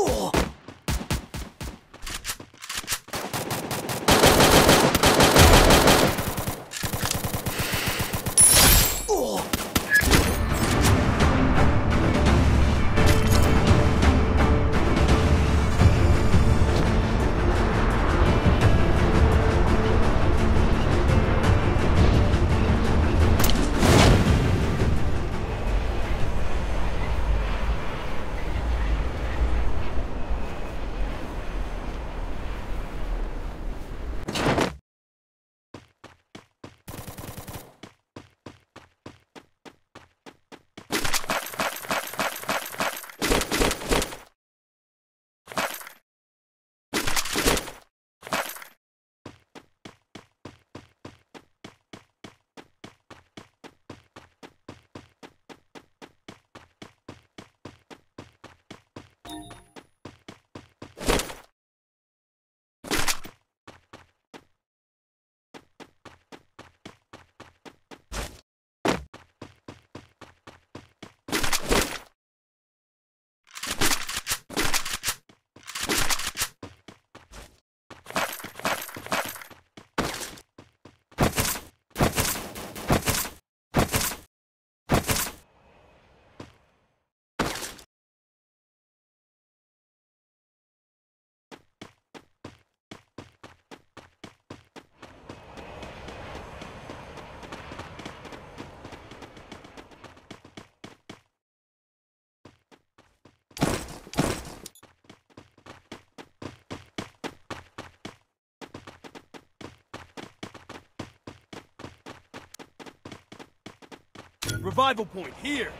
Oh. Revival point, here!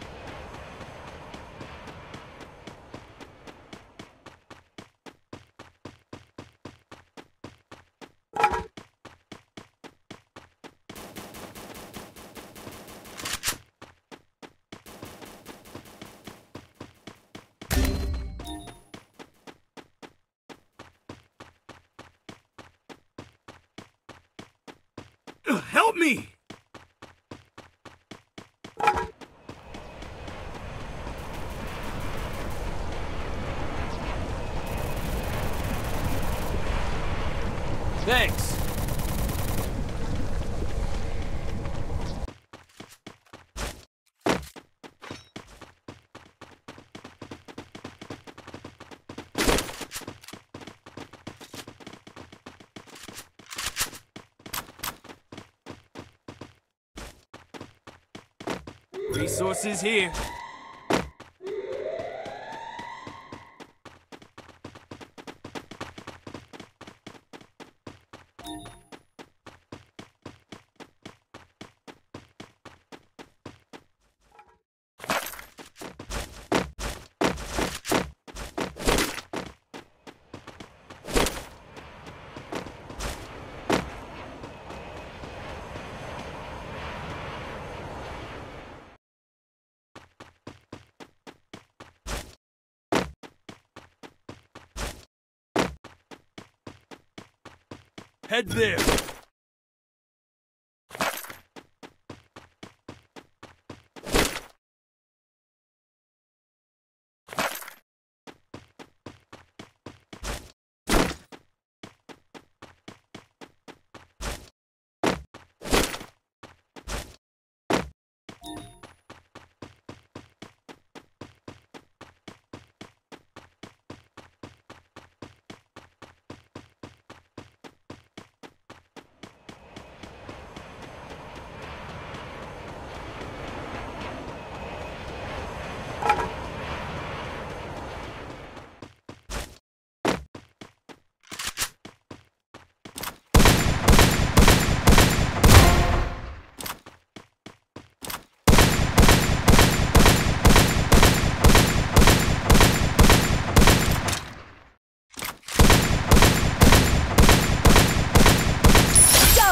Help me! Thanks. Resources here. Head there.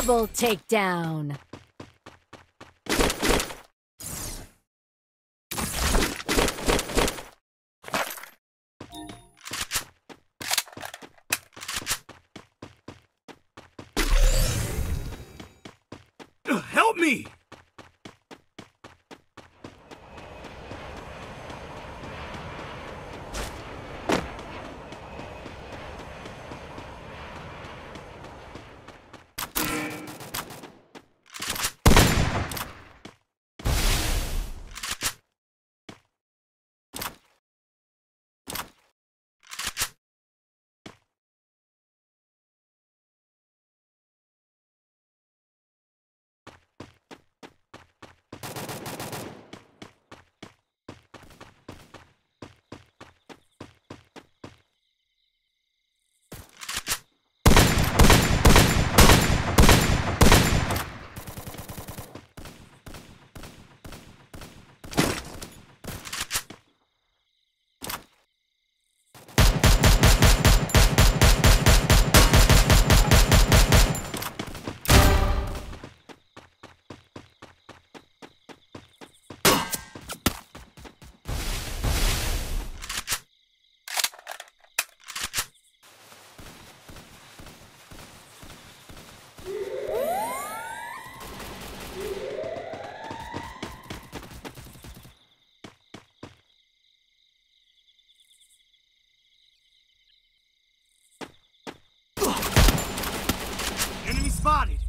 Double takedown. Help me! spotted.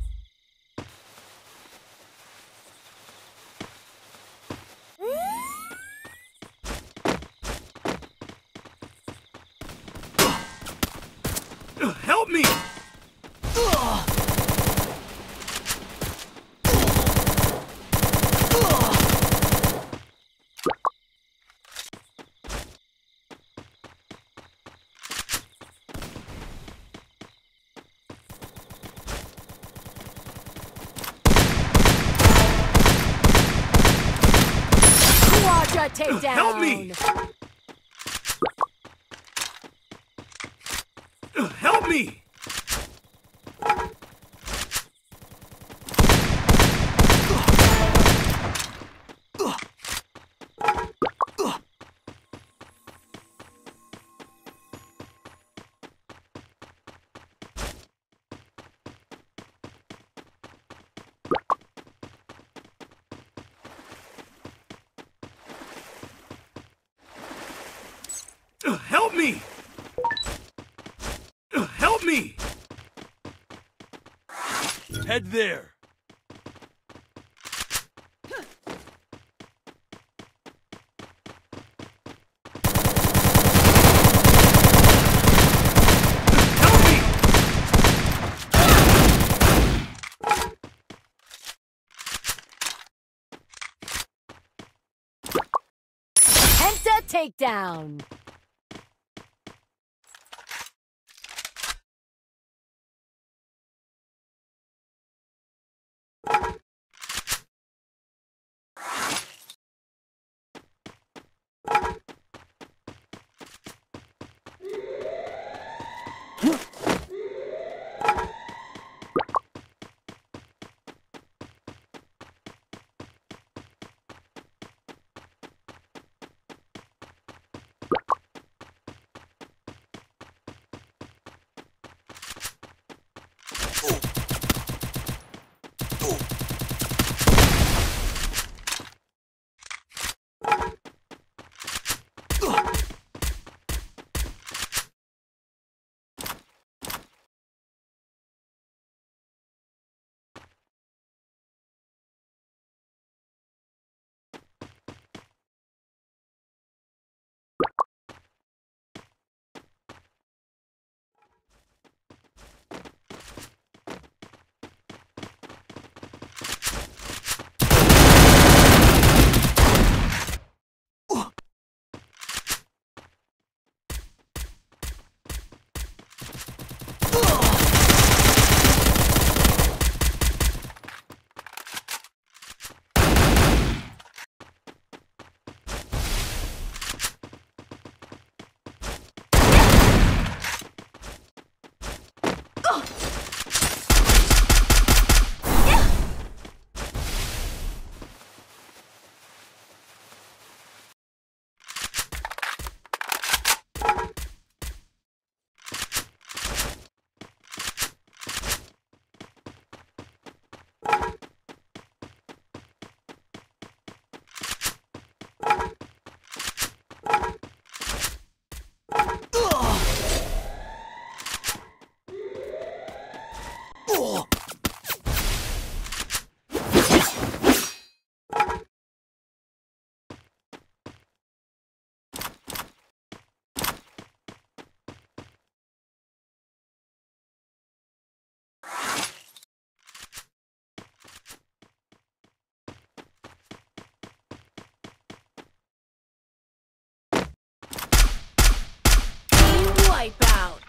Me! Help me! Help me! Head there. Penta takedown. Team wipeout.